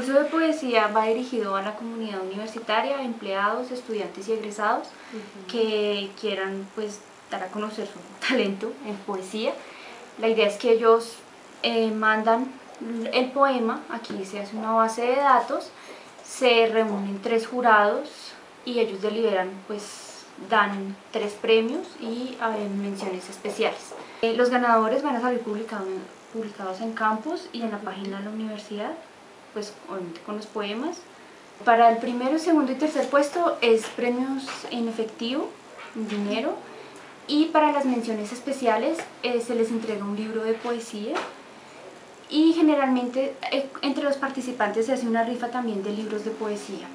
concurso de poesía va dirigido a la comunidad universitaria, empleados, estudiantes y egresados que quieran pues dar a conocer su talento en poesía. La idea es que ellos eh, mandan el poema, aquí se hace una base de datos, se reúnen tres jurados y ellos deliberan, pues dan tres premios y menciones especiales. Eh, los ganadores van a salir publicados, publicados en campus y en la página de la universidad, pues con los poemas. Para el primero, segundo y tercer puesto es premios en efectivo, dinero, y para las menciones especiales eh, se les entrega un libro de poesía y generalmente eh, entre los participantes se hace una rifa también de libros de poesía.